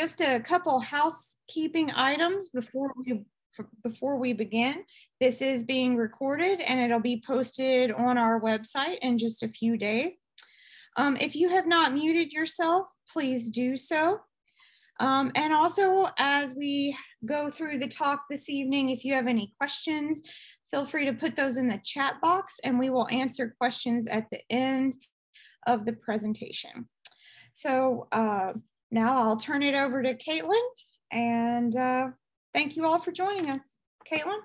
just a couple housekeeping items before we before we begin. This is being recorded and it'll be posted on our website in just a few days. Um, if you have not muted yourself, please do so. Um, and also, as we go through the talk this evening, if you have any questions, feel free to put those in the chat box and we will answer questions at the end of the presentation. So uh, now I'll turn it over to Katlin and uh, thank you all for joining us. Katlin?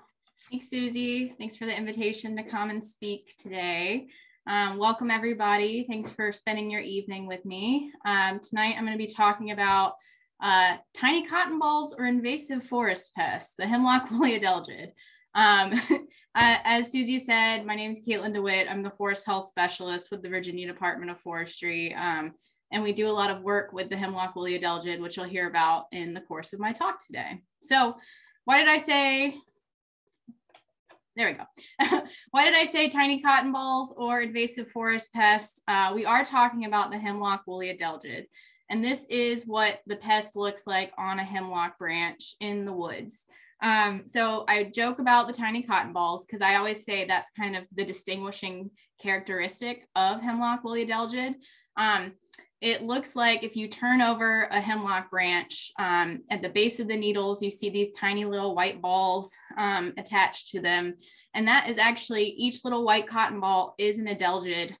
Thanks, Susie. Thanks for the invitation to come and speak today. Um, welcome, everybody. Thanks for spending your evening with me. Um, tonight, I'm going to be talking about uh, tiny cotton balls or invasive forest pests, the hemlock woolly adelgid. Um, uh, as Susie said, my name is Katlin DeWitt. I'm the forest health specialist with the Virginia Department of Forestry. And we do a lot of work with the hemlock woolly adelgid, which you'll hear about in the course of my talk today. So why did I say, there we go. why did I say tiny cotton balls or invasive forest pest? Uh, we are talking about the hemlock woolly adelgid. And this is what the pest looks like on a hemlock branch in the woods. Um, so I joke about the tiny cotton balls because I always say that's kind of the distinguishing characteristic of hemlock woolly adelgid. Um, it looks like if you turn over a hemlock branch um, at the base of the needles, you see these tiny little white balls um, attached to them. And that is actually each little white cotton ball is an adelgid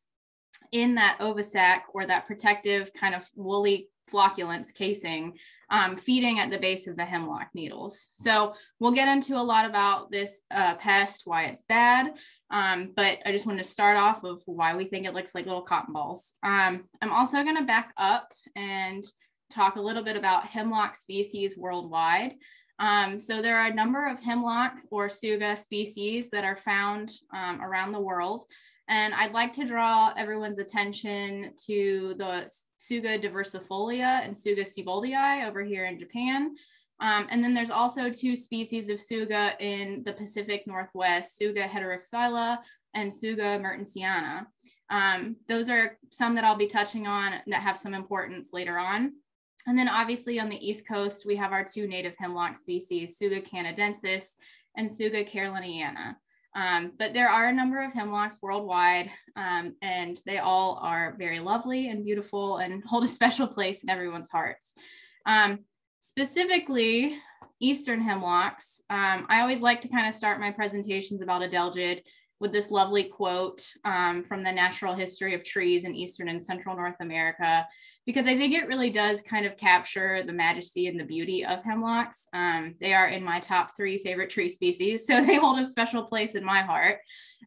in that ovisac or that protective kind of woolly flocculence casing um, feeding at the base of the hemlock needles. So we'll get into a lot about this uh, pest, why it's bad, um, but I just wanted to start off of why we think it looks like little cotton balls. Um, I'm also going to back up and talk a little bit about hemlock species worldwide. Um, so there are a number of hemlock or tsuga species that are found um, around the world. And I'd like to draw everyone's attention to the Tsuga diversifolia and Tsuga sieboldii over here in Japan. Um, and then there's also two species of Tsuga in the Pacific Northwest, Tsuga heterophylla and Tsuga mertensiana. Um, those are some that I'll be touching on that have some importance later on. And then obviously on the East Coast, we have our two native hemlock species, Tsuga canadensis and Tsuga caroliniana. Um, but there are a number of hemlocks worldwide, um, and they all are very lovely and beautiful and hold a special place in everyone's hearts. Um, specifically, Eastern hemlocks, um, I always like to kind of start my presentations about Adelgid with this lovely quote um, from the Natural History of Trees in Eastern and Central North America because I think it really does kind of capture the majesty and the beauty of hemlocks. Um, they are in my top three favorite tree species, so they hold a special place in my heart.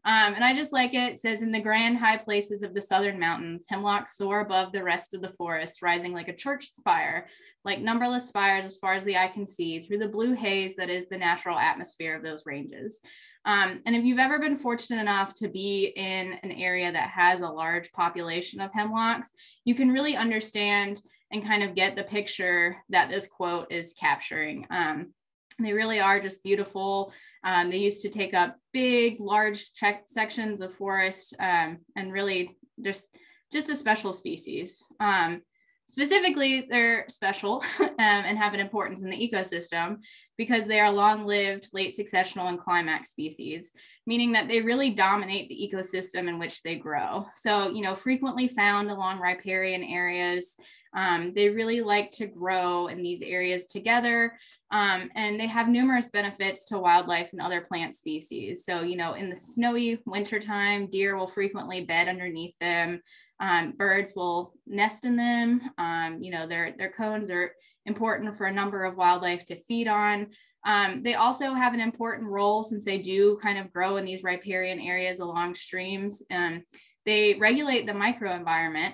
Um, and I just like it. It says, in the grand high places of the southern mountains, hemlocks soar above the rest of the forest, rising like a church spire, like numberless spires as far as the eye can see, through the blue haze that is the natural atmosphere of those ranges. Um, and if you've ever been fortunate enough to be in an area that has a large population of hemlocks, you can really understand and kind of get the picture that this quote is capturing. Um, they really are just beautiful. Um, they used to take up big, large sections of forest um, and really just just a special species. Um, Specifically, they're special um, and have an importance in the ecosystem because they are long lived, late successional, and climax species, meaning that they really dominate the ecosystem in which they grow. So, you know, frequently found along riparian areas. Um, they really like to grow in these areas together. Um, and they have numerous benefits to wildlife and other plant species. So, you know, in the snowy wintertime, deer will frequently bed underneath them. Um, birds will nest in them. Um, you know, their, their cones are important for a number of wildlife to feed on. Um, they also have an important role since they do kind of grow in these riparian areas along streams. Um, they regulate the microenvironment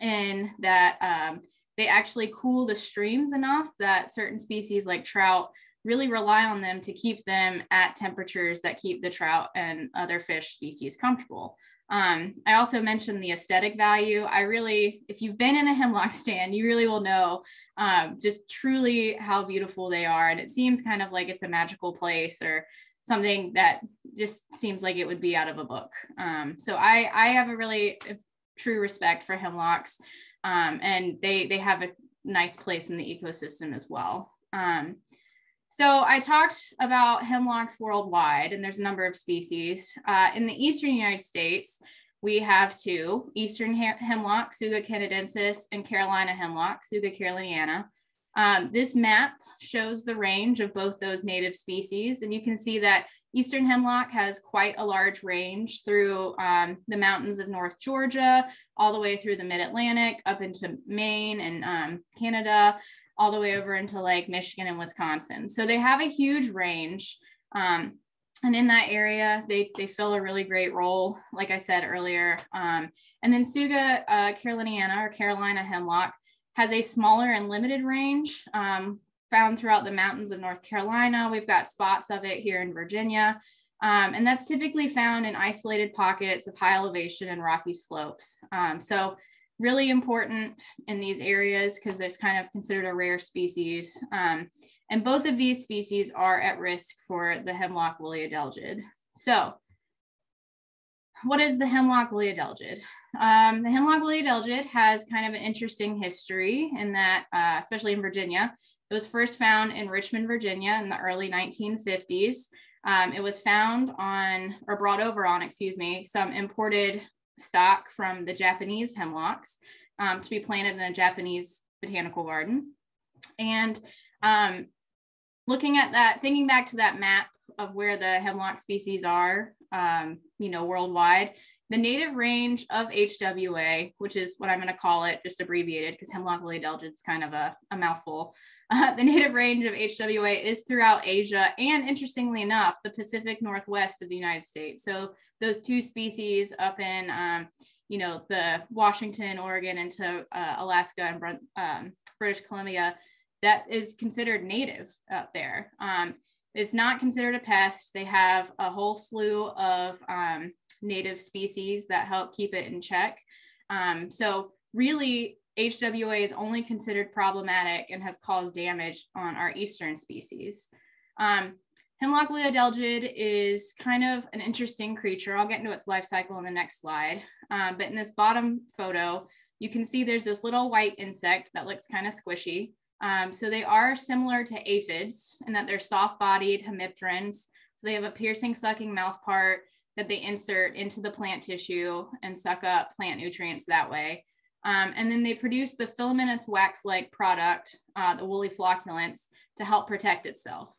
in that um, they actually cool the streams enough that certain species like trout really rely on them to keep them at temperatures that keep the trout and other fish species comfortable. Um, I also mentioned the aesthetic value. I really, if you've been in a hemlock stand, you really will know um, just truly how beautiful they are. And it seems kind of like it's a magical place or something that just seems like it would be out of a book. Um, so I, I have a really true respect for hemlocks. Um, and they, they have a nice place in the ecosystem as well. Um, so I talked about hemlocks worldwide, and there's a number of species. Uh, in the eastern United States, we have two, eastern hemlock, Tsuga canadensis, and Carolina hemlock, Tsuga caroliniana. Um, this map shows the range of both those native species, and you can see that Eastern hemlock has quite a large range through um, the mountains of North Georgia, all the way through the mid Atlantic, up into Maine and um, Canada, all the way over into like Michigan and Wisconsin. So they have a huge range. Um, and in that area, they, they fill a really great role, like I said earlier. Um, and then Tsuga uh, caroliniana or Carolina hemlock has a smaller and limited range. Found throughout the mountains of North Carolina. We've got spots of it here in Virginia. Um, and that's typically found in isolated pockets of high elevation and rocky slopes. Um, so really important in these areas because it's kind of considered a rare species. Um, and both of these species are at risk for the hemlock woolly adelgid. So what is the hemlock woolly adelgid? Um, the hemlock woolly adelgid has kind of an interesting history in that, uh, especially in Virginia, it was first found in Richmond, Virginia in the early 1950s. Um, it was found on, or brought over on, excuse me, some imported stock from the Japanese hemlocks um, to be planted in a Japanese botanical garden. And um, looking at that, thinking back to that map of where the hemlock species are, um, you know, worldwide, the native range of HWA, which is what I'm going to call it, just abbreviated because hemlock woolly adelgid is kind of a, a mouthful. Uh, the native range of HWA is throughout Asia and, interestingly enough, the Pacific Northwest of the United States. So those two species up in, um, you know, the Washington, Oregon, into uh, Alaska and um, British Columbia, that is considered native up there. Um, it's not considered a pest. They have a whole slew of um, native species that help keep it in check. Um, so really, HWA is only considered problematic and has caused damage on our eastern species. Um, Hemlock adelgid is kind of an interesting creature. I'll get into its life cycle in the next slide. Um, but in this bottom photo, you can see there's this little white insect that looks kind of squishy. Um, so they are similar to aphids in that they're soft-bodied hemipterans. So they have a piercing sucking mouth part that they insert into the plant tissue and suck up plant nutrients that way. Um, and then they produce the filamentous wax-like product, uh, the woolly flocculence, to help protect itself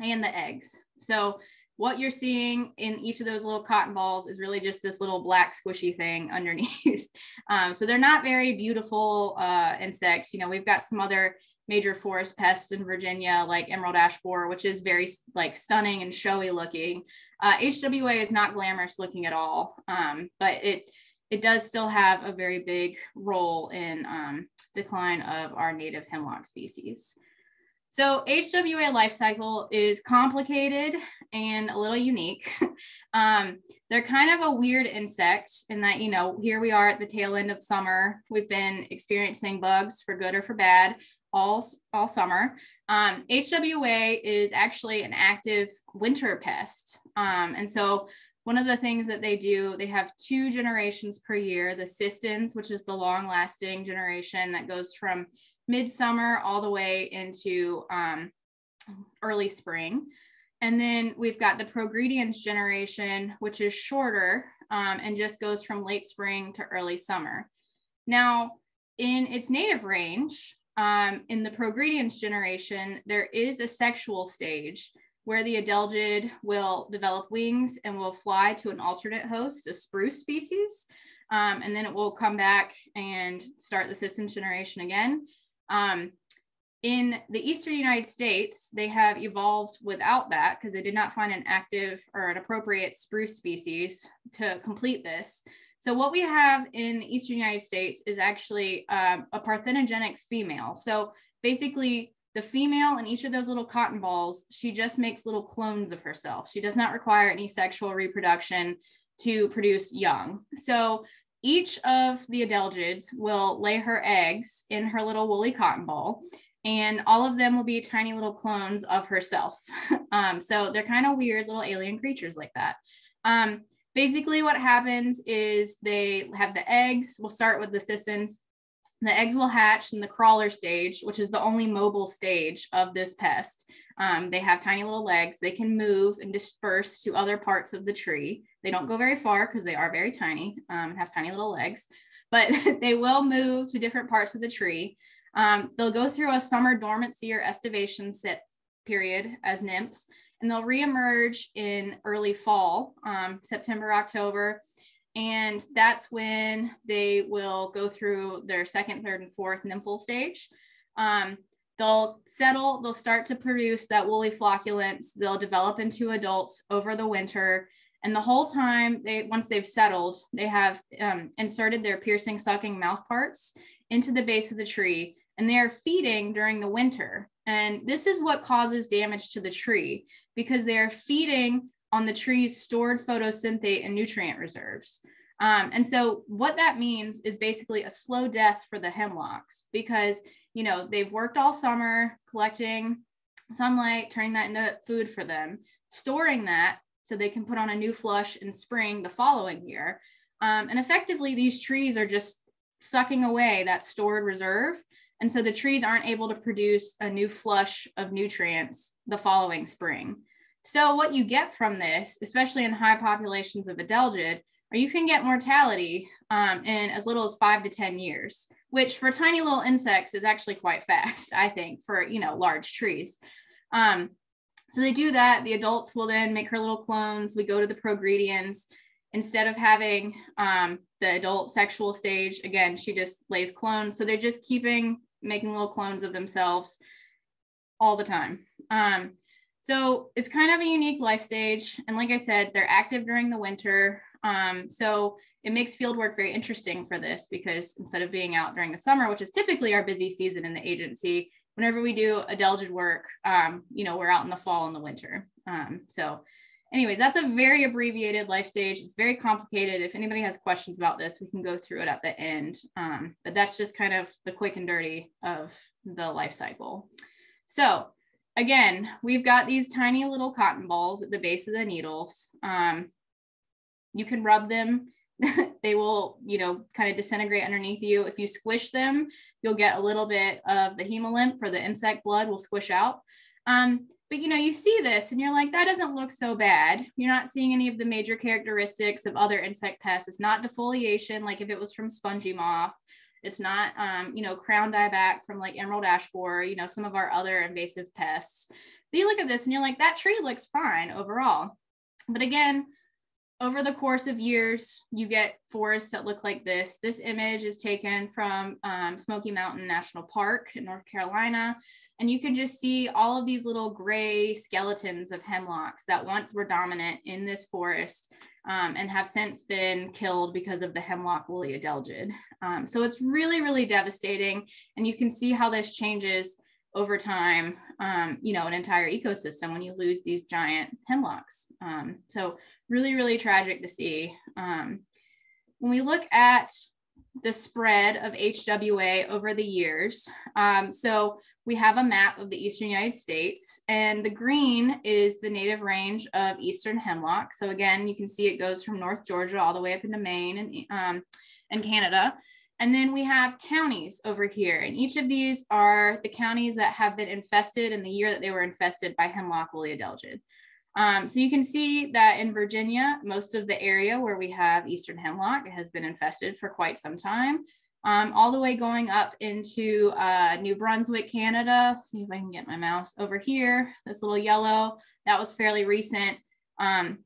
and the eggs. So what you're seeing in each of those little cotton balls is really just this little black squishy thing underneath. um, so they're not very beautiful uh, insects. You know, we've got some other major forest pests in Virginia, like emerald ash borer, which is very like stunning and showy looking. Uh, HWA is not glamorous looking at all, um, but it it does still have a very big role in um, decline of our native hemlock species. So HWA life cycle is complicated and a little unique. um, they're kind of a weird insect in that, you know, here we are at the tail end of summer. We've been experiencing bugs for good or for bad all, all summer. Um, HWA is actually an active winter pest. Um, and so one of the things that they do, they have two generations per year, the Sistens, which is the long lasting generation that goes from midsummer all the way into um, early spring. And then we've got the Progrediens generation, which is shorter um, and just goes from late spring to early summer. Now, in its native range, um, in the Progrediens generation, there is a sexual stage where the adelgid will develop wings and will fly to an alternate host, a spruce species. Um, and then it will come back and start the Sistens generation again. Um, in the eastern United States, they have evolved without that because they did not find an active or an appropriate spruce species to complete this. So what we have in the eastern United States is actually um, a parthenogenic female. So basically the female in each of those little cotton balls, she just makes little clones of herself. She does not require any sexual reproduction to produce young. So each of the adelgids will lay her eggs in her little woolly cotton ball, and all of them will be tiny little clones of herself. um, so they're kind of weird little alien creatures like that. Um, basically, what happens is they have the eggs. We'll start with the sistens. the eggs will hatch in the crawler stage, which is the only mobile stage of this pest. Um, they have tiny little legs. They can move and disperse to other parts of the tree. They don't go very far because they are very tiny um, and have tiny little legs, but they will move to different parts of the tree. Um, they'll go through a summer dormancy or estivation sit period as nymphs, and they'll reemerge in early fall, um, September, October, and that's when they will go through their second, third, and fourth nymphal stage. Um, they'll settle, they'll start to produce that woolly flocculence. They'll develop into adults over the winter. And the whole time, they once they've settled, they have um, inserted their piercing, sucking mouth parts into the base of the tree, and they are feeding during the winter. And this is what causes damage to the tree because they are feeding on the tree's stored photosynthate and nutrient reserves. Um, and so what that means is basically a slow death for the hemlocks because, you know, they've worked all summer collecting sunlight, turning that into food for them, storing that so they can put on a new flush in spring the following year. Um, and effectively, these trees are just sucking away that stored reserve. And so the trees aren't able to produce a new flush of nutrients the following spring. So what you get from this, especially in high populations of adelgid, or you can get mortality um, in as little as five to 10 years, which for tiny little insects is actually quite fast, I think, for, you know, large trees. Um, so they do that. The adults will then make her little clones. We go to the progrediens. Instead of having um, the adult sexual stage, again, she just lays clones. So they're just keeping making little clones of themselves all the time. Um, so it's kind of a unique life stage. And like I said, they're active during the winter. Um, so it makes field work very interesting for this because instead of being out during the summer, which is typically our busy season in the agency, whenever we do adelgid work, um, you know, we're out in the fall and the winter. Um, so anyways, that's a very abbreviated life stage. It's very complicated. If anybody has questions about this, we can go through it at the end. Um, but that's just kind of the quick and dirty of the life cycle. So again, we've got these tiny little cotton balls at the base of the needles. Um, you can rub them. they will, you know, kind of disintegrate underneath you. If you squish them, you'll get a little bit of the hemolymph for the insect blood will squish out. Um, but you know, you see this and you're like, that doesn't look so bad. You're not seeing any of the major characteristics of other insect pests. It's not defoliation, like if it was from spongy moth. It's not, um, you know, crown dieback from like emerald ash borer, you know, some of our other invasive pests. But you look at this and you're like, that tree looks fine overall. But again, over the course of years, you get forests that look like this. This image is taken from um, Smoky Mountain National Park in North Carolina. And you can just see all of these little gray skeletons of hemlocks that once were dominant in this forest um, and have since been killed because of the hemlock woolly adelgid. Um, so it's really, really devastating. And you can see how this changes over time, um, you know, an entire ecosystem when you lose these giant hemlocks. Um, so really, really tragic to see. Um, when we look at the spread of HWA over the years, um, so we have a map of the eastern United States, and the green is the native range of eastern hemlock. So again, you can see it goes from North Georgia all the way up into Maine and, um, and Canada. And then we have counties over here, and each of these are the counties that have been infested in the year that they were infested by hemlock woolly adelgid. Um, so you can see that in Virginia, most of the area where we have eastern hemlock has been infested for quite some time um, all the way going up into uh, New Brunswick, Canada. Let's see if I can get my mouse over here. This little yellow, that was fairly recent. Um,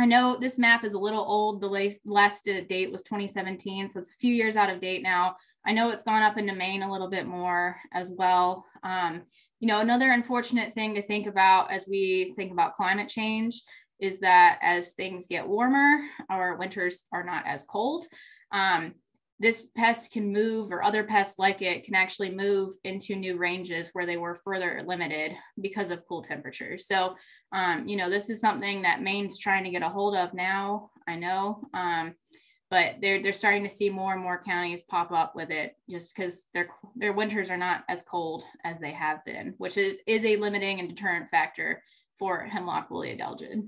I know this map is a little old. The last, date was 2017, so it's a few years out of date now. I know it's gone up into Maine a little bit more as well. Um, you know, another unfortunate thing to think about as we think about climate change is that as things get warmer, our winters are not as cold. Um, this pest can move or other pests like it can actually move into new ranges where they were further limited because of cool temperatures. So, um, you know, this is something that Maine's trying to get a hold of now, I know. Um, but they're, they're starting to see more and more counties pop up with it just because their, their winters are not as cold as they have been, which is, is a limiting and deterrent factor for hemlock woolly adelgid.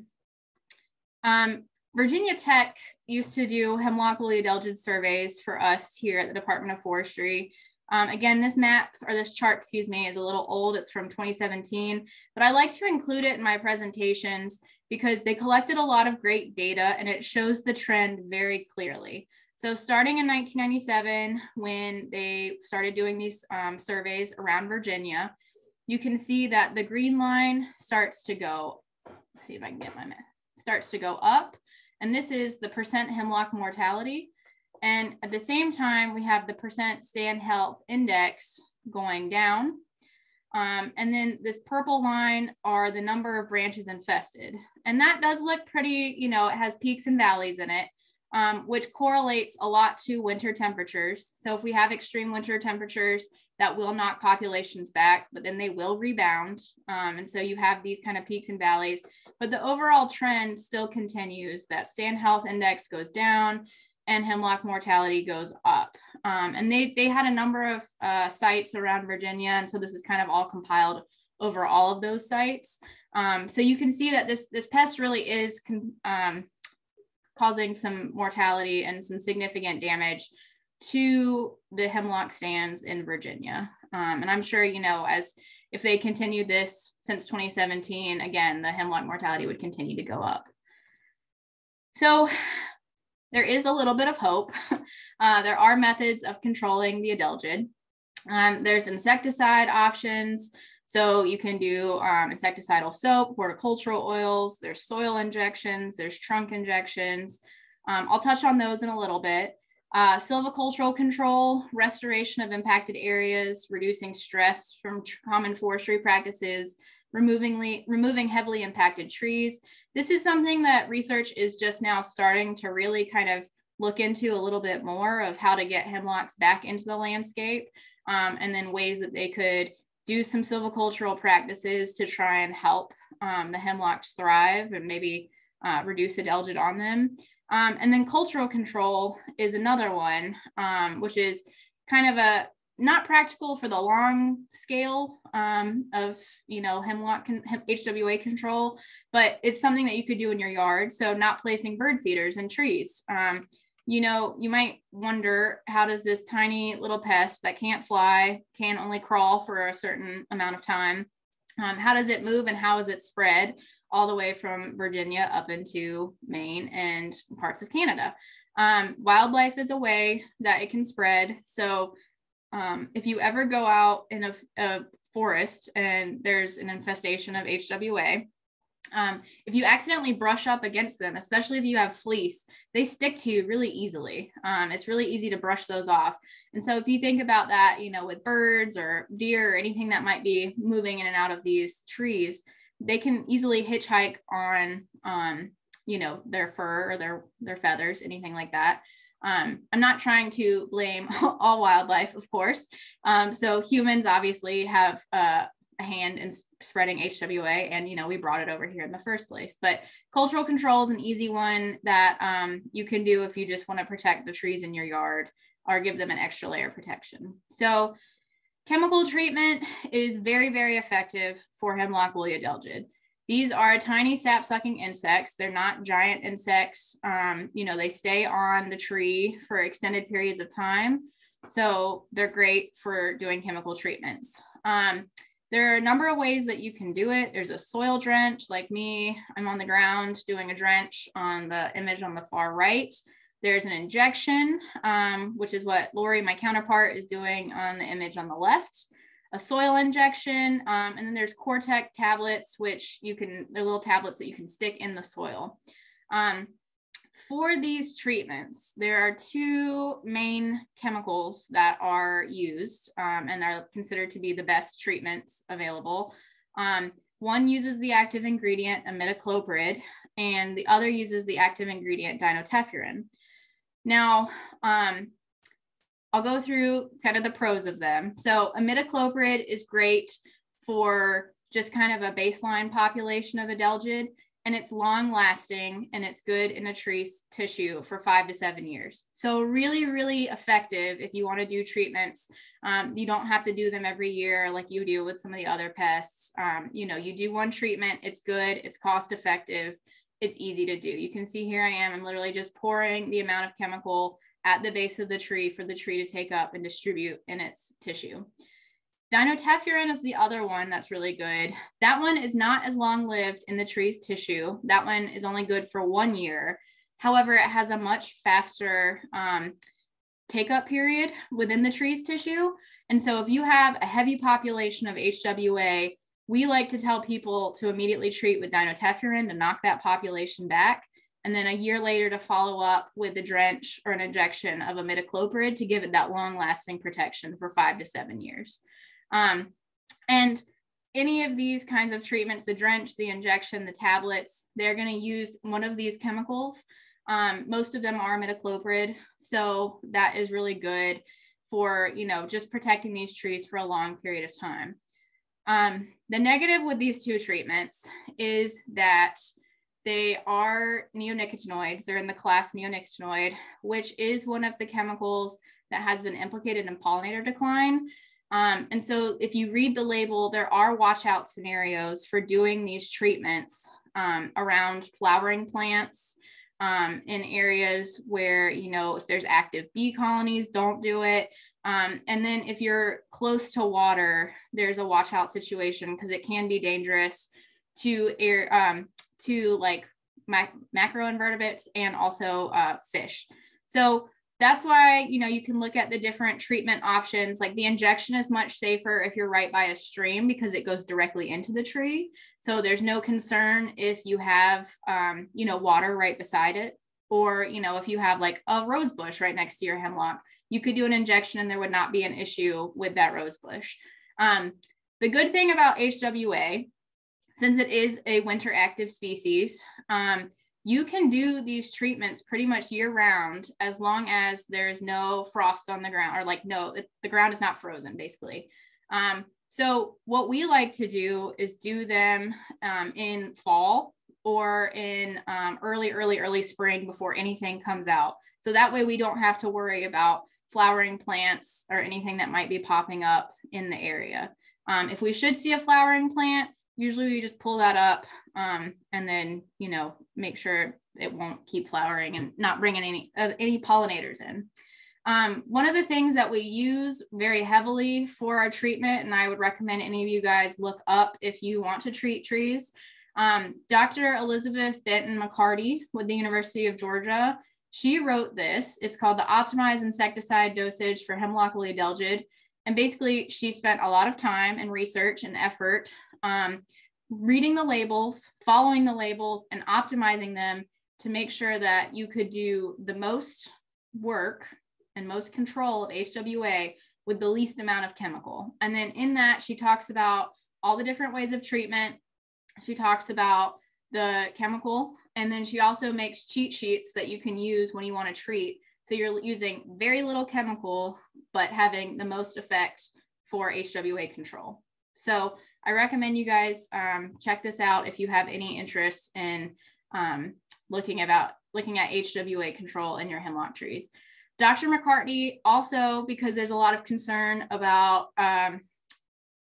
Um, Virginia Tech used to do hemlock woolly adelgid surveys for us here at the Department of Forestry. Um, again, this map or this chart, excuse me, is a little old. It's from 2017, but I like to include it in my presentations because they collected a lot of great data and it shows the trend very clearly. So starting in 1997, when they started doing these um, surveys around Virginia, you can see that the green line starts to go, see if I can get my starts to go up. And this is the percent hemlock mortality. And at the same time, we have the percent stand health index going down. Um, and then this purple line are the number of branches infested. And that does look pretty, you know, it has peaks and valleys in it, um, which correlates a lot to winter temperatures. So if we have extreme winter temperatures, that will knock populations back, but then they will rebound. Um, and so you have these kind of peaks and valleys, but the overall trend still continues that stand health index goes down and hemlock mortality goes up. Um, and they, they had a number of uh, sites around Virginia. And so this is kind of all compiled over all of those sites. Um, so you can see that this, this pest really is um, causing some mortality and some significant damage to the hemlock stands in Virginia. Um, and I'm sure, you know, as if they continued this since 2017, again, the hemlock mortality would continue to go up. So there is a little bit of hope. Uh, there are methods of controlling the adelgid. Um, there's insecticide options. So you can do um, insecticidal soap, horticultural oils, there's soil injections, there's trunk injections. Um, I'll touch on those in a little bit. Uh, silvicultural control, restoration of impacted areas, reducing stress from common forestry practices, removing, removing heavily impacted trees. This is something that research is just now starting to really kind of look into a little bit more of how to get hemlocks back into the landscape um, and then ways that they could do some silvicultural practices to try and help um, the hemlocks thrive and maybe uh, reduce adelgid on them. Um, and then cultural control is another one, um, which is kind of a not practical for the long scale um, of you know hemlock con- HWA control, but it's something that you could do in your yard. So not placing bird feeders in trees. You know, you might wonder how does this tiny little pest that can't fly, can only crawl for a certain amount of time, um, how does it move and how is it spread? all the way from Virginia up into Maine and parts of Canada. Um, wildlife is a way that it can spread. So um, if you ever go out in a, a, forest and there's an infestation of HWA, um, if you accidentally brush up against them, especially if you have fleece, they stick to you really easily. Um, it's really easy to brush those off. And so if you think about that, you know, with birds or deer or anything that might be moving in and out of these trees, they can easily hitchhike on um, you know their fur or their their feathers anything like that um, i'm not trying to blame all wildlife of course um, so humans obviously have uh, hand in spreading hwa and you know we brought it over here in the first place but cultural control is an easy one that um, you can do if you just want to protect the trees in your yard or give them an extra layer of protection so Chemical treatment is very, very effective for hemlock woolly adelgid. These are tiny sap sucking insects. They're not giant insects. Um, you know, they stay on the tree for extended periods of time. So they're great for doing chemical treatments. Um, there are a number of ways that you can do it. There's a soil drench, like me, I'm on the ground doing a drench on the image on the far right. There's an injection, um, which is what Lori, my counterpart, is doing on the image on the left. A soil injection, um, and then there's CoreTect tablets, which you can, they're little tablets that you can stick in the soil. Um, for these treatments, there are two main chemicals that are used um, and are considered to be the best treatments available. Um, one uses the active ingredient imidacloprid, and the other uses the active ingredient dinotefuran. Now, um, I'll go through kind of the pros of them. So imidacloprid is great for just kind of a baseline population of adelgid, and it's long lasting and it's good in a tree tissue for five to seven years. So really, really effective if you want to do treatments. Um, you don't have to do them every year like you do with some of the other pests. Um, you know, you do one treatment, it's good, it's cost effective, it's easy to do. You can see here I am, I'm literally just pouring the amount of chemical at the base of the tree for the tree to take up and distribute in its tissue. Dinotefuran is the other one that's really good. That one is not as long lived in the tree's tissue. That one is only good for one year. However, it has a much faster um, take up period within the tree's tissue. And so if you have a heavy population of HWA, we like to tell people to immediately treat with dinotefuran to knock that population back. And then a year later to follow up with a drench or an injection of imidacloprid to give it that long lasting protection for five to seven years. Um, and any of these kinds of treatments, the drench, the injection, the tablets, they're going to use one of these chemicals. Um, most of them are imidacloprid. So that is really good for, you know, just protecting these trees for a long period of time. Um, the negative with these two treatments is that they are neonicotinoids. They're in the class neonicotinoid, which is one of the chemicals that has been implicated in pollinator decline. Um, and so if you read the label, there are watch out scenarios for doing these treatments um, around flowering plants um, in areas where, you know, if there's active bee colonies, don't do it. Um, and then if you're close to water, there's a watch out situation because it can be dangerous to air um, to like mac- macroinvertebrates and also uh, fish. So that's why you know you can look at the different treatment options. Like the injection is much safer if you're right by a stream because it goes directly into the tree. So there's no concern if you have um, you know water right beside it. Or you know if you have like a rose bush right next to your hemlock you could do an injection and there would not be an issue with that rose bush. Um, the good thing about hwa since it is a winter active species um, you can do these treatments pretty much year round as long as there's no frost on the ground or like no it, the ground is not frozen basically. Um, so what we like to do is do them um, in fall or in um, early early early spring before anything comes out. So that way we don't have to worry about flowering plants or anything that might be popping up in the area. Um, if we should see a flowering plant usually we just pull that up um, and then you know make sure it won't keep flowering and not bringing any uh, any pollinators in. Um, one of the things that we use very heavily for our treatment and i would recommend any of you guys look up if you want to treat trees um, dr elizabeth benton mccarty with the university of georgia she wrote this. It's called the optimized insecticide dosage for hemlock woolly adelgid and basically she spent a lot of time and research and effort um, reading the labels, following the labels, and optimizing them to make sure that you could do the most work and most control of HWA with the least amount of chemical. And then in that, she talks about all the different ways of treatment. She talks about the chemical, and then she also makes cheat sheets that you can use when you want to treat. So you're using very little chemical, but having the most effect for HWA control. So I recommend you guys um, check this out if you have any interest in um, looking about looking at HWA control in your hemlock trees. Dr. McCartney also, because there's a lot of concern about um,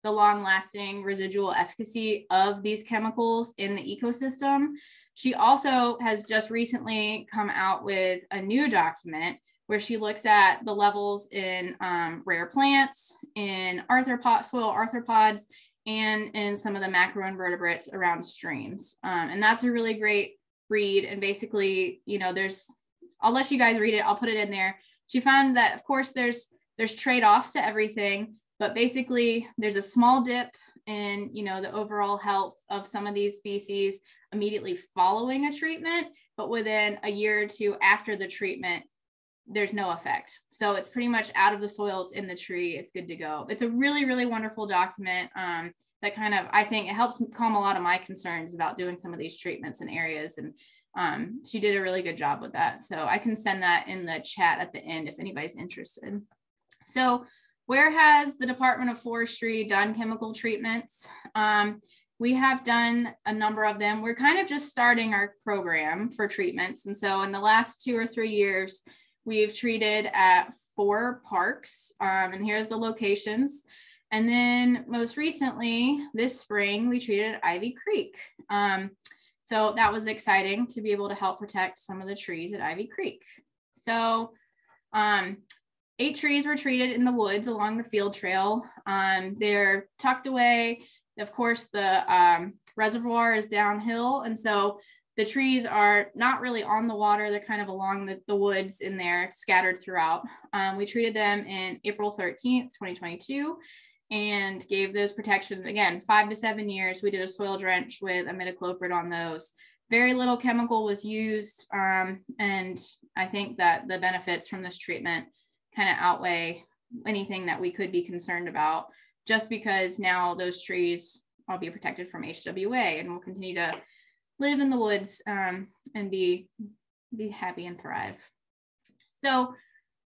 the long lasting residual efficacy of these chemicals in the ecosystem, she also has just recently come out with a new document where she looks at the levels in um, rare plants, in arthropod, soil arthropods, and in some of the macroinvertebrates around streams. Um, and that's a really great read. And basically, you know, there's, I'll let you guys read it. I'll put it in there. She found that, of course, there's there's trade-offs to everything, but basically, there's a small dip in, you know, the overall health of some of these species immediately following a treatment, but within a year or two after the treatment, there's no effect. So it's pretty much out of the soil, it's in the tree, it's good to go. It's a really, really wonderful document um, that kind of, I think it helps calm a lot of my concerns about doing some of these treatments in areas. And um, she did a really good job with that. So I can send that in the chat at the end if anybody's interested. So where has the Department of Forestry done chemical treatments? Um, we have done a number of them. We're kind of just starting our program for treatments. And so in the last two or three years, We've treated at four parks, um, and here's the locations. And then most recently, this spring, we treated at Ivy Creek. Um, So that was exciting to be able to help protect some of the trees at Ivy Creek. So um, eight trees were treated in the woods along the field trail. Um, they're tucked away. Of course, the um, reservoir is downhill. And so the trees are not really on the water. They're kind of along the, the woods in there, scattered throughout. Um, we treated them in April 13th, 2022, and gave those protections again, five to seven years. We did a soil drench with imidacloprid on those. Very little chemical was used. Um, and I think that the benefits from this treatment kind of outweigh anything that we could be concerned about just because now those trees will be protected from HWA and we'll continue to live in the woods um, and be be happy and thrive. So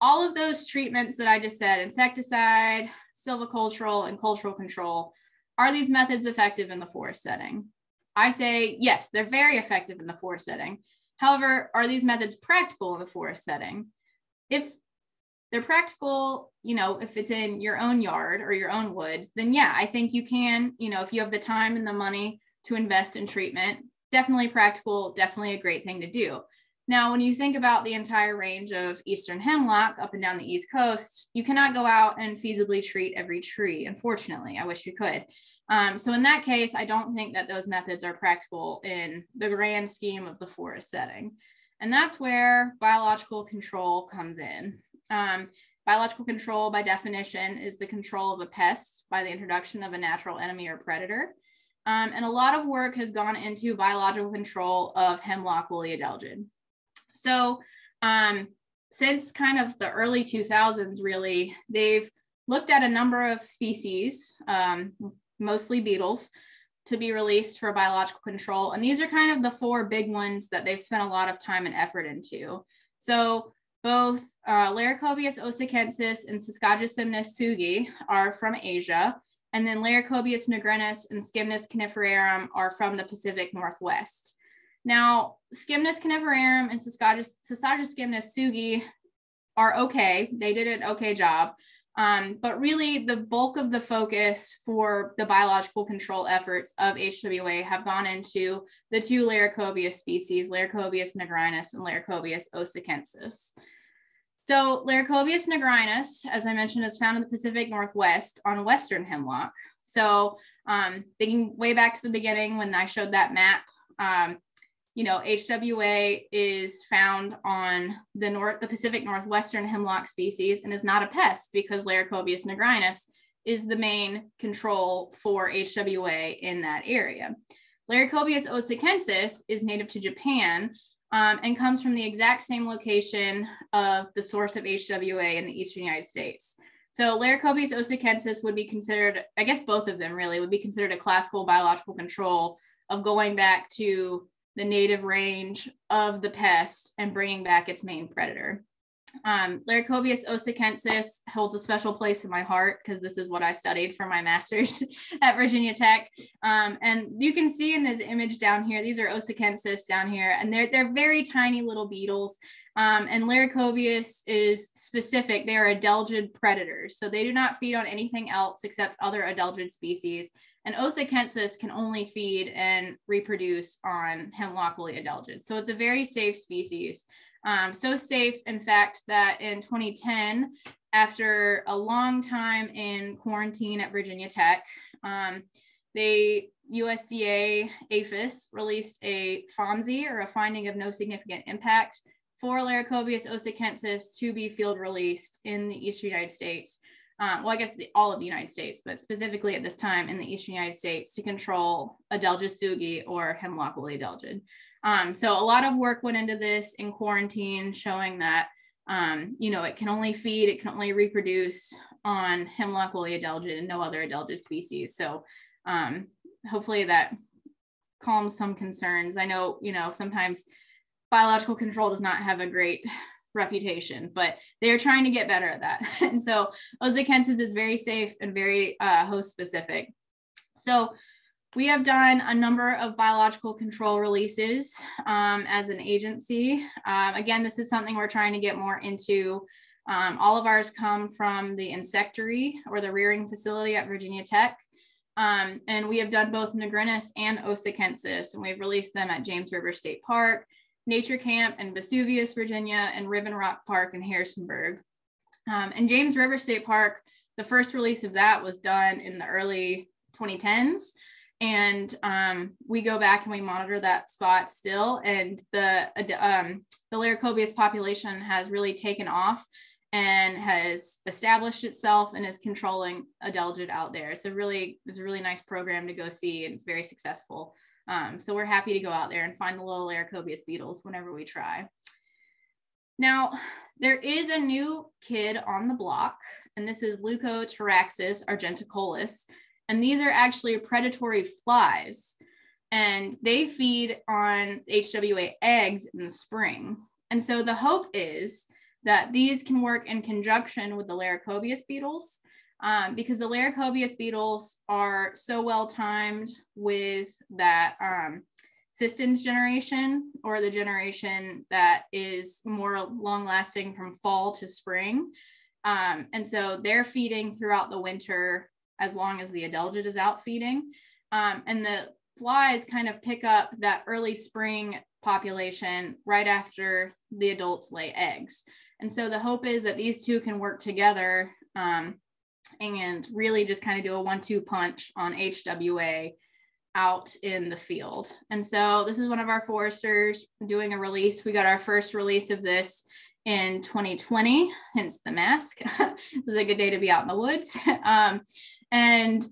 all of those treatments that I just said, insecticide, silvicultural, and cultural control, are these methods effective in the forest setting? I say yes, they're very effective in the forest setting. However, are these methods practical in the forest setting? If they're practical, you know, if it's in your own yard or your own woods, then yeah, I think you can, you know, if you have the time and the money to invest in treatment, definitely practical, definitely a great thing to do. Now, when you think about the entire range of eastern hemlock up and down the East Coast, you cannot go out and feasibly treat every tree. Unfortunately, I wish we could. Um, so in that case, I don't think that those methods are practical in the grand scheme of the forest setting. And that's where biological control comes in. Um, biological control, by definition, is the control of a pest by the introduction of a natural enemy or predator. Um, and a lot of work has gone into biological control of hemlock woolly adelgid. So um, since kind of the early 2000s, really, they've looked at a number of species, um, mostly beetles, to be released for biological control. And these are kind of the four big ones that they've spent a lot of time and effort into. So both uh, Laricobius and Ciscadra sugi are from Asia. And then Laricobius nigrinus and Scymnus coniferum are from the Pacific Northwest. Now, Scymnus coniferum and Ciscadra scymnus sugi are okay. They did an okay job. Um, but really, the bulk of the focus for the biological control efforts of HWA have gone into the two Laricobius species, Laricobius nigrinus and Laricobius osakensis. So Laricobius nigrinus, as I mentioned, is found in the Pacific Northwest on western hemlock. So um, thinking way back to the beginning when I showed that map, um, you know, HWA is found on the north, the Pacific Northwestern hemlock species and is not a pest because Laricobius nigrinus is the main control for HWA in that area. Laricobius osakensis is native to Japan um, and comes from the exact same location of the source of HWA in the eastern United States. So Laricobius osakensis would be considered, I guess both of them really would be considered a classical biological control of going back to the native range of the pest and bringing back its main predator. Um, Laricobius osakensis holds a special place in my heart because this is what I studied for my master's at Virginia Tech. Um, and you can see in this image down here, these are osakensis down here, and they're, they're very tiny little beetles. Um, and Laricobius is specific. They are adelgid predators. So they do not feed on anything else except other adelgid species. And osakensis can only feed and reproduce on hemlock woolly adelgid. So it's a very safe species. Um, so safe, in fact, that in 2010, after a long time in quarantine at Virginia Tech, um, they USDA APHIS released a FONSI or a finding of no significant impact for Laricobius osakensis to be field released in the Eastern United States. Um, well, I guess the, all of the United States, but specifically at this time in the Eastern United States to control Adelges tsugae or hemlock woolly adelgid. Um, so a lot of work went into this in quarantine, showing that um, you know it can only feed, it can only reproduce on hemlock woolly adelgid and no other adelgid species. So um, hopefully that calms some concerns. I know you know sometimes biological control does not have a great reputation, but they're trying to get better at that. and so osakensis is very safe and very uh, host specific. So we have done a number of biological control releases um, as an agency. Um, again, this is something we're trying to get more into. Um, all of ours come from the insectary or the rearing facility at Virginia Tech. Um, and we have done both nigrinus and osakensis, and we've released them at James River State Park, Nature Camp in Vesuvius, Virginia, and Riven Rock Park in Harrisonburg. Um, and James River State Park, the first release of that was done in the early 2010s. And um, we go back and we monitor that spot still. And the, um, the Laricobius population has really taken off and has established itself and is controlling adelgid out there. It's a really it's a really nice program to go see and it's very successful. Um, so we're happy to go out there and find the little Laricobius beetles whenever we try. Now, there is a new kid on the block, and this is Leucotaraxis argenticollis. And these are actually predatory flies, and they feed on HWA eggs in the spring. And so the hope is that these can work in conjunction with the Laricobius beetles um, because the Laricobius beetles are so well timed with that um, generation or the generation that is more long lasting from fall to spring. Um, and so they're feeding throughout the winter as long as the adelgid is out feeding. Um, and the flies kind of pick up that early spring population right after the adults lay eggs. And so the hope is that these two can work together um, and really just kind of do a one two punch on HWA out in the field. And so this is one of our foresters doing a release. We got our first release of this in 2020, hence the mask. it was a good day to be out in the woods. Um, and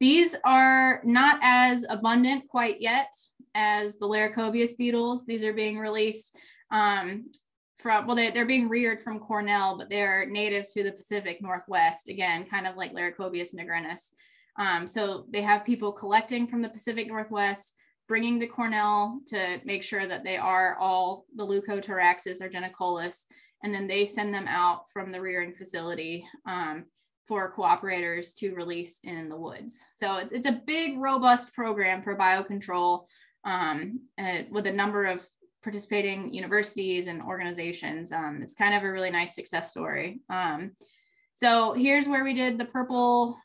these are not as abundant quite yet as the Laricobius beetles. These are being released um, from well they're, they're being reared from cornell but they're native to the pacific northwest again kind of like laricobius nigrinus. Um, so they have people collecting from the pacific northwest bringing to cornell to make sure that they are all the leucotaraxis argenticollis and then they send them out from the rearing facility um, for cooperators to release in the woods. So it's a big robust program for biocontrol um, uh, with a number of participating universities and organizations. Um, it's kind of a really nice success story. Um, so here's where we did the purple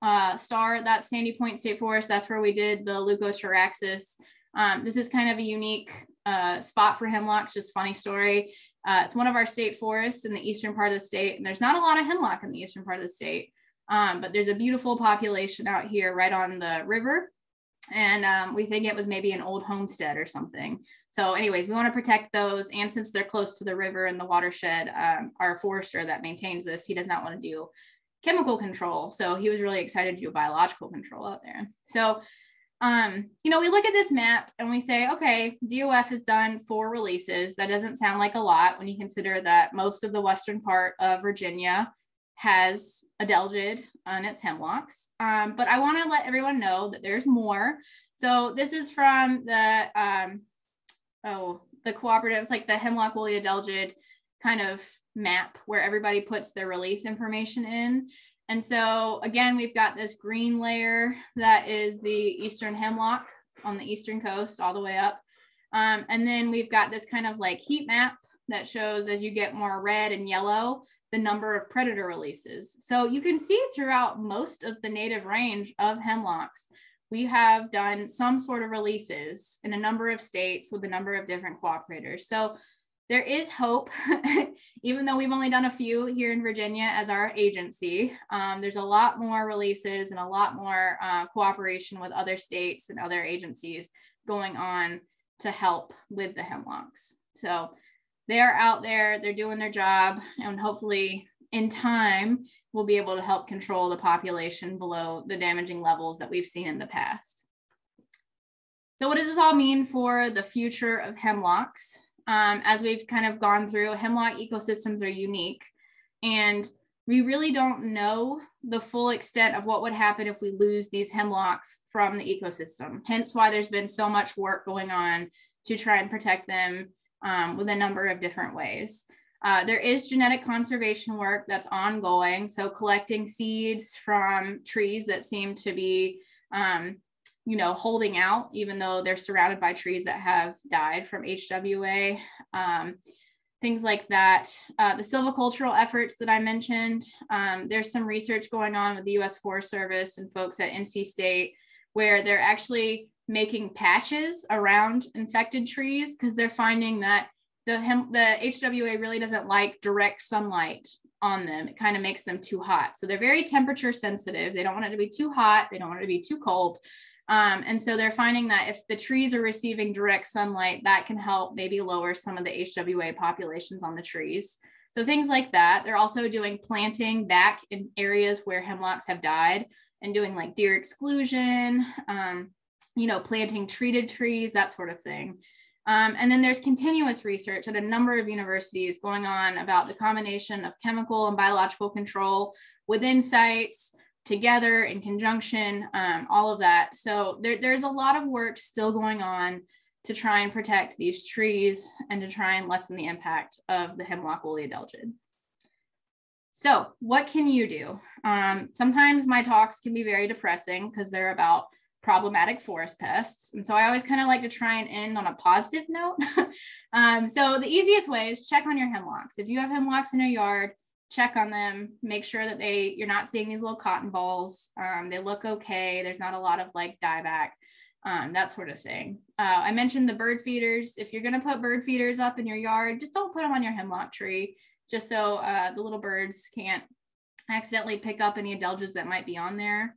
uh, star, that's Sandy Point State Forest. That's where we did the Leucotaraxis. Um, this is kind of a unique uh, spot for hemlocks, just funny story. Uh, it's one of our state forests in the eastern part of the state, and there's not a lot of hemlock in the eastern part of the state, um, but there's a beautiful population out here right on the river and um, we think it was maybe an old homestead or something. So, anyways, we want to protect those. And since they're close to the river and the watershed, um, our forester that maintains this, he does not want to do chemical control. So he was really excited to do biological control out there. So, um, you know, we look at this map and we say, okay, DOF has done four releases. That doesn't sound like a lot when you consider that most of the western part of Virginia has adelgid on its hemlocks. Um, but I want to let everyone know that there's more. So this is from the um, oh the cooperative. It's like the hemlock woolly adelgid kind of map where everybody puts their release information in. And so again, we've got this green layer that is the eastern hemlock on the eastern coast all the way up. Um, and then we've got this kind of like heat map that shows as you get more red and yellow, the number of predator releases. So you can see throughout most of the native range of hemlocks, we have done some sort of releases in a number of states with a number of different cooperators. So there is hope, even though we've only done a few here in Virginia as our agency. Um, there's a lot more releases and a lot more uh, cooperation with other states and other agencies going on to help with the hemlocks. So they are out there, they're doing their job, and hopefully in time, we'll be able to help control the population below the damaging levels that we've seen in the past. So what does this all mean for the future of hemlocks? Um, as we've kind of gone through, hemlock ecosystems are unique and we really don't know the full extent of what would happen if we lose these hemlocks from the ecosystem. Hence why there's been so much work going on to try and protect them um, with a number of different ways. Uh, there is genetic conservation work that's ongoing. So collecting seeds from trees that seem to be, um, you know, holding out, even though they're surrounded by trees that have died from HWA. Um, things like that. Uh, the silvicultural efforts that I mentioned, um, there's some research going on with the US Forest Service and folks at NC State where they're actually making patches around infected trees because they're finding that the, hem- the HWA really doesn't like direct sunlight on them. It kind of makes them too hot. So they're very temperature sensitive. They don't want it to be too hot. They don't want it to be too cold. Um, and so they're finding that if the trees are receiving direct sunlight, that can help maybe lower some of the HWA populations on the trees. So things like that. They're also doing planting back in areas where hemlocks have died and doing like deer exclusion, um, you know, planting treated trees, that sort of thing. Um, and then there's continuous research at a number of universities going on about the combination of chemical and biological control within sites, together in conjunction, um, all of that. So there, there's a lot of work still going on to try and protect these trees and to try and lessen the impact of the hemlock woolly adelgid. So what can you do? Um, sometimes my talks can be very depressing because they're about problematic forest pests. And so I always kind of like to try and end on a positive note. um, so the easiest way is check on your hemlocks. If you have hemlocks in your yard, check on them, make sure that they you're not seeing these little cotton balls. Um, they look okay. There's not a lot of like dieback, um, that sort of thing. Uh, I mentioned the bird feeders. If you're gonna put bird feeders up in your yard, just don't put them on your hemlock tree, just so uh, the little birds can't accidentally pick up any adelgids that might be on there.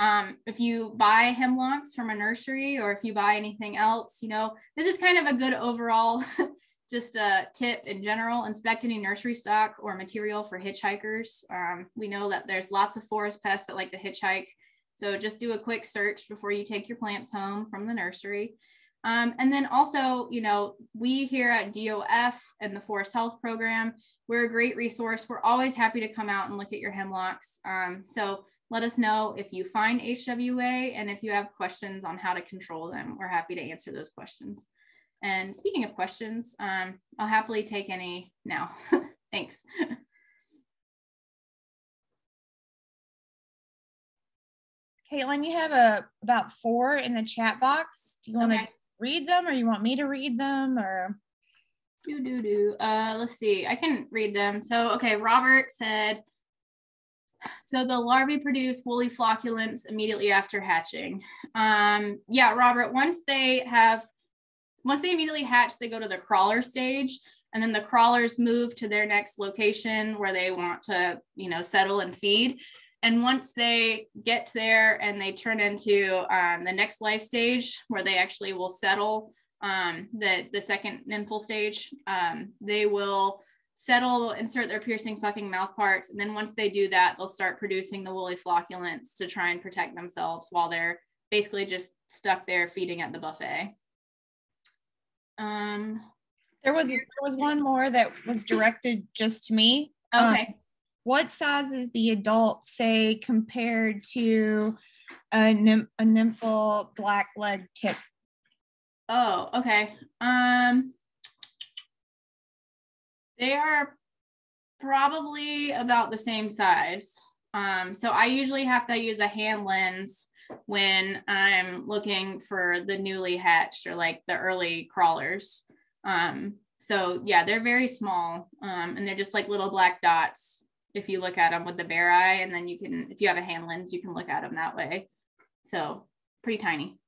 Um, if you buy hemlocks from a nursery or if you buy anything else, you know, this is kind of a good overall just a tip in general, inspect any nursery stock or material for hitchhikers. Um, we know that there's lots of forest pests that like to hitchhike. So just do a quick search before you take your plants home from the nursery. Um, and then also, you know, we here at DOF and the Forest Health Program, we're a great resource. We're always happy to come out and look at your hemlocks. Um, so let us know if you find HWA and if you have questions on how to control them. We're happy to answer those questions. And speaking of questions, um, I'll happily take any now. Thanks. Katlin, you have a about four in the chat box. Do you want okay. to read them or you want me to read them or? Do, do, do. Uh, let's see. I can read them. So, okay, Robert said, so the larvae produce woolly flocculence immediately after hatching. Um, yeah, Robert, once they have once they immediately hatch, they go to the crawler stage and then the crawlers move to their next location where they want to, you know, settle and feed. And once they get there and they turn into um, the next life stage where they actually will settle, um, the, the second nymphal stage, um, they will settle, insert their piercing, sucking mouth parts. And then once they do that, they'll start producing the woolly flocculence to try and protect themselves while they're basically just stuck there feeding at the buffet. Um, there was there was one more that was directed just to me. Um, okay. Um, what size is the adult say compared to a, nymph, a nymphal black leg tip? Oh, okay. Um, they are probably about the same size. Um, so I usually have to use a hand lens when I'm looking for the newly hatched or like the early crawlers. Um, so yeah, they're very small um, and they're just like little black dots if you look at them with the bare eye and then you can, if you have a hand lens, you can look at them that way. So pretty tiny.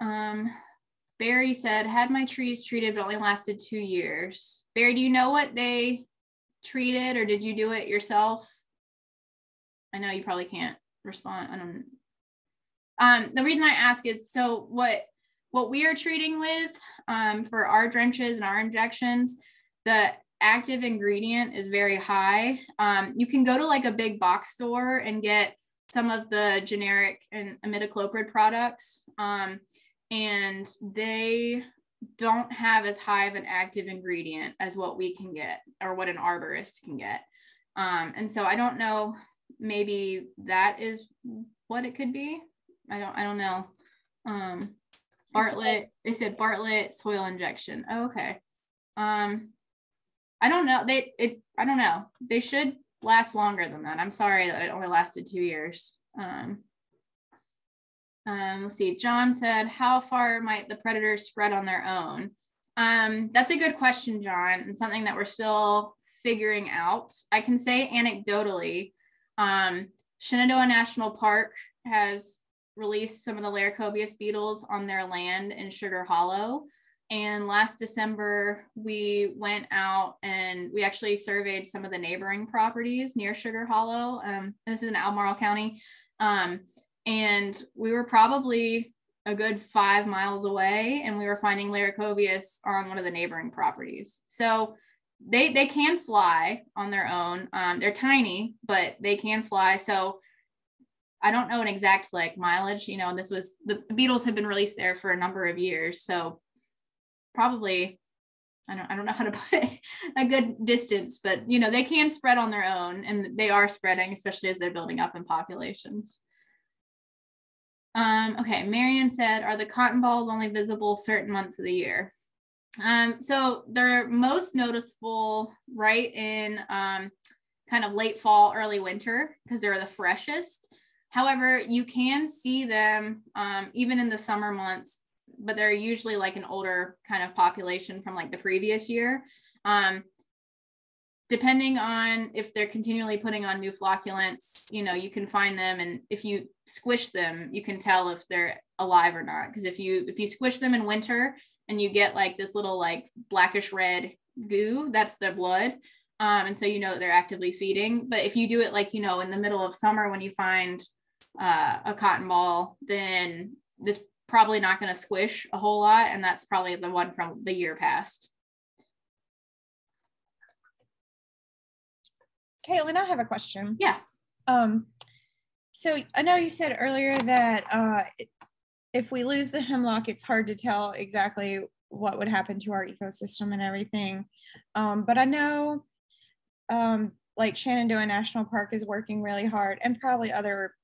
Um, Barry said, had my trees treated, but only lasted two years. Barry, do you know what they treated or did you do it yourself? I know you probably can't respond. I don't. Um, the reason I ask is so what what we are treating with um, for our drenches and our injections, the active ingredient is very high. Um, you can go to like a big box store and get some of the generic and imidacloprid products, um, and they don't have as high of an active ingredient as what we can get or what an arborist can get. Um, and so I don't know maybe that is what it could be. I don't I don't know. Um Bartlett, they said Bartlett soil injection. Oh, okay. Um I don't know. They it I don't know. They should last longer than that. I'm sorry that it only lasted two years. Um, um, let's see. John said, how far might the predators spread on their own? Um, that's a good question, John, and something that we're still figuring out. I can say anecdotally, um, Shenandoah National Park has released some of the Laricobius beetles on their land in Sugar Hollow. And last December, we went out and we actually surveyed some of the neighboring properties near Sugar Hollow. Um, this is in Albemarle County. Um, and we were probably a good five miles away and we were finding Laricobius on one of the neighboring properties. So they they can fly on their own. Um, they're tiny, but they can fly. So I don't know an exact like mileage, you know, and this was the, the beetles have been released there for a number of years. So probably I don't I don't know how to put a good distance, but you know, they can spread on their own and they are spreading, especially as they're building up in populations. Um, okay, Marion said, are the cotton balls only visible certain months of the year? Um, so they're most noticeable right in um, kind of late fall, early winter because they're the freshest. However, you can see them um, even in the summer months, but they're usually like an older kind of population from like the previous year. Um, depending on if they're continually putting on new flocculence, you know, you can find them and if you squish them, you can tell if they're alive or not. Because if you if you squish them in winter and you get like this little like blackish red goo, that's their blood. Um, and so you know they're actively feeding. But if you do it like you know in the middle of summer when you find uh, a cotton ball, then this probably not going to squish a whole lot, and that's probably the one from the year past. Katlin, I have a question. Yeah. Um, so I know you said earlier that uh, if we lose the hemlock, it's hard to tell exactly what would happen to our ecosystem and everything. Um, but I know um, like Shenandoah National Park is working really hard and probably other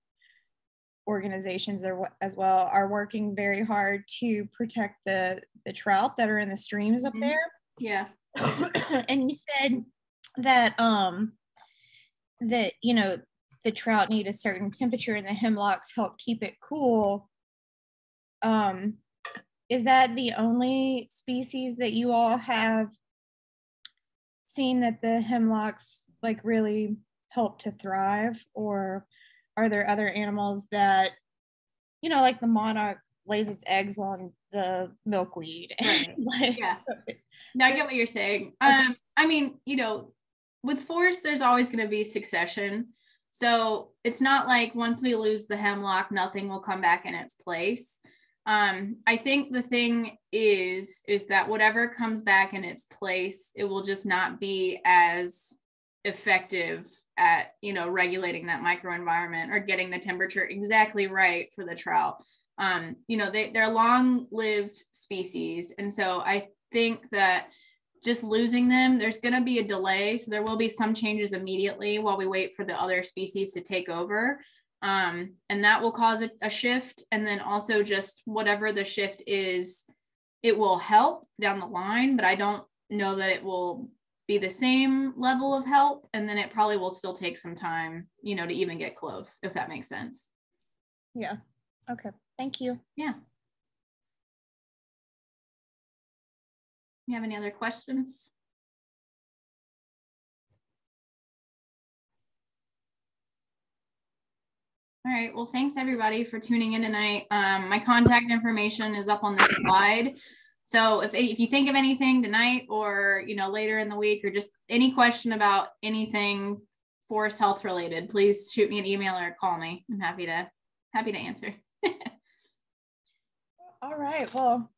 organizations are, as well are working very hard to protect the, the trout that are in the streams up mm-hmm. there. Yeah. and you said that um, that you know the trout need a certain temperature and the hemlocks help keep it cool um is that the only species that you all have seen that the hemlocks like really help to thrive? Or are there other animals that you know like the monarch lays its eggs on the milkweed? Right. like, yeah. No i get what you're saying. Um i mean you know with forest, there's always going to be succession. So it's not like once we lose the hemlock, nothing will come back in its place. Um, I think the thing is, is that whatever comes back in its place, it will just not be as effective at, you know, regulating that microenvironment or getting the temperature exactly right for the trout. Um, you know, they, they're long lived species. And so I think that just losing them, there's going to be a delay. So there will be some changes immediately while we wait for the other species to take over. Um, and that will cause a, a shift. And then also, just whatever the shift is, it will help down the line, but I don't know that it will be the same level of help. And then it probably will still take some time, you know, to even get close, if that makes sense. Yeah. Okay. Thank you. Yeah. You have any other questions? All right, well, thanks everybody for tuning in tonight. Um, my contact information is up on the slide. So if, if you think of anything tonight or, you know, later in the week or just any question about anything forest health related, please shoot me an email or call me. I'm happy to, happy to answer. All right, well,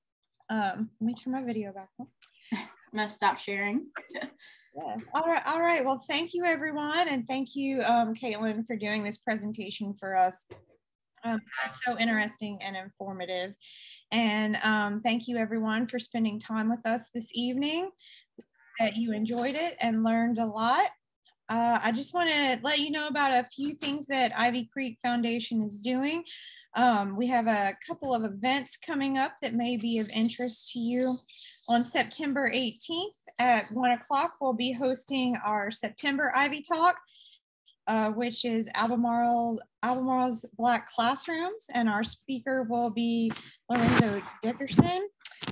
um, let me turn my video back on. I'm gonna stop sharing. yeah. All right. All right. Well, thank you everyone. And thank you, um, Katlin, for doing this presentation for us. Um, so interesting and informative. And um, thank you everyone for spending time with us this evening. That you enjoyed it and learned a lot. Uh, I just want to let you know about a few things that Ivy Creek Foundation is doing. Um, we have a couple of events coming up that may be of interest to you. On September 18th at one o'clock, we'll be hosting our September Ivy Talk, uh, which is Albemarle, Albemarle's Black Classrooms, and our speaker will be Lorenzo Dickerson.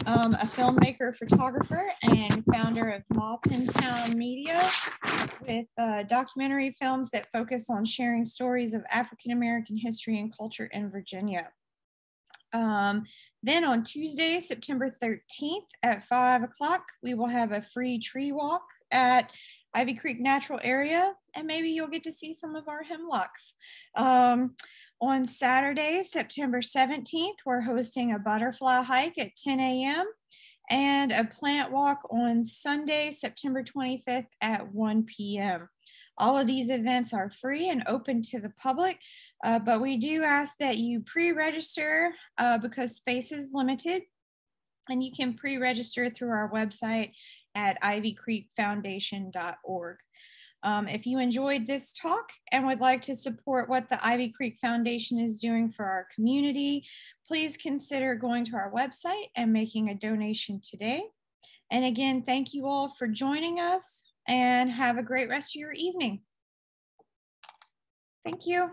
Um, a filmmaker, photographer, and founder of Maupintown Media with uh, documentary films that focus on sharing stories of African American history and culture in Virginia. Um, then on Tuesday, September 13th at 5 o'clock, we will have a free tree walk at Ivy Creek Natural Area, and maybe you'll get to see some of our hemlocks. Um, on Saturday, September 17th, we're hosting a butterfly hike at 10 a.m. and a plant walk on Sunday, September 25th at 1 p.m. All of these events are free and open to the public, uh, but we do ask that you pre-register uh, because space is limited and you can pre-register through our website at ivycreekfoundation.org. Um, if you enjoyed this talk and would like to support what the Ivy Creek Foundation is doing for our community, please consider going to our website and making a donation today. And again, thank you all for joining us and have a great rest of your evening. Thank you.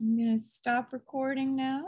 I'm gonna stop recording now.